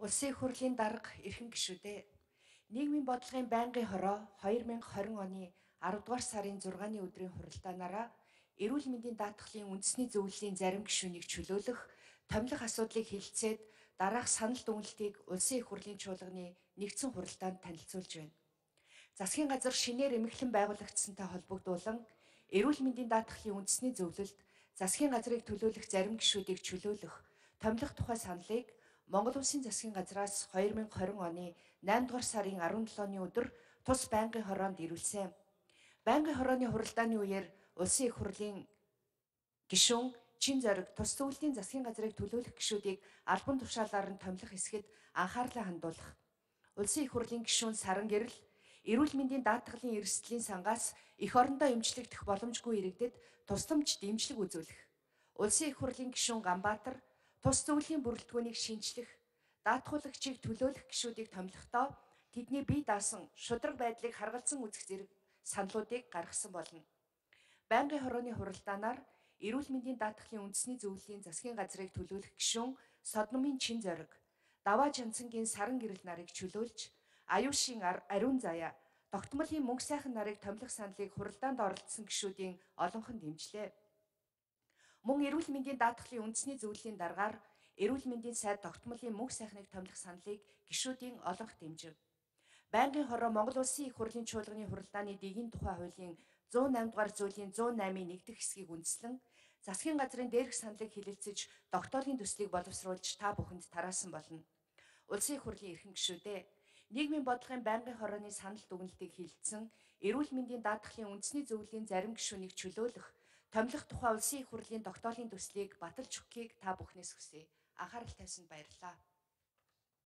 Улсын хурлын дарга эрхэм гишүүдээ нийгмийн бодлогын байнгын хороо 2020 оны 10 дугаар сарын 6-ны өдрийн хуралдаанаараа эрүүл мэндийн даатгалын үндэсний зөвлөлийн зарим гишүүнийг чөлөөлөх томилох асуудлыг хилцээд дараах санал дүгнэлтийг улсын их хурлын чуулганы нэгдсэн хуралдаанд танилцуулж байна. Засгийн газар шинээр эмэглэн байгуулагдсантай холбогдуулан эрүүл мэндийн даатгалын үндэсний зөвлөлд засгийн газрыг төлөөлөх зарим гишүүдийг чөлөөлөх томилох тухай саналыг Монгол Улсын засгийн газраас 2020 оны 8 дугаар сарын 17-ны өдөр тус байнгын хороонд ирүүлсэн. Байнгын хорооны хуралдааны үеэр улсын их хурлын гишүүн чин зориг тус зөвлөлийн засгийн газрыг төлөөлөх гишүүдийг албан тушаалаар нь томилох хэсгэд анхаарлаа хандуулах. Улсын их хурлын гишүүн Саран Гэрэл эрүүл мэндийн даатгалын эрсдлийн сангаас эх орондоо эмчлэгдэх боломжгүй иргэдэд тусламж дэмжлэг үзүүлэх. Улсын их хурлын гишүүн Ганбаатар тус зөвлөлийн бүрэлдэхүүнийг шинчлэх, даатгуулагчийг төлөөлөх гишүүдийг томилохдоо тэдний бие даасан шудраг байдлыг харгалзан үзэх зэрэг саналуудыг гаргасан болно. Байнгын хорооны хуралдаанаар эрүүл мэндийн даатгалын үндэсний зөвлөлийн засгийн газрыг төлөөлөх гишүүн Содномын чин зориг, Даваа Чанцангийн саран гэрэл нарыг чөлөөлж, Аюушийн ариун заяа, тогтмолын мөнгө сайхан нарыг томилох саналыг хуралдаанд оролцсон гишүүдийн олонхон дэмжлээ. Мөн эрүүл мэндийн даатгалын үндэсний зөвлөлийн дараагаар эрүүл мэндийн сайд тогтмолын мөнх сайхныг томилох саналыг гишүүдийн олонх дэмжив. Байнгын хороо Монгол Улсын их хурлын чуулганы хуралдааны дэгийн тухай хуулийн 108 дугаар зүйлийн 108-ийн нэгдэх хэсгийг үндэслэн засгийн газрын дээрх саналыг хилэлцэж тогтоолын төслийг боловсруулж та бүхэнд тараасан болно. Улсын их хурлын эрхэм гишүүдээ нийгмийн бодлогын байнгын хорооны санал дүгнэлтийг хилцэн эрүүл мэндийн даатгалын үндэсний зөвлөлийн зарим гишүүнийг чөлөөлөх Томилох тухай улсын их хурлын тогтоолын төслийг баталж өгөхийг та бүхнээс хүсье. Анхаарал тавьсанд баярлалаа.